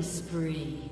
Spree.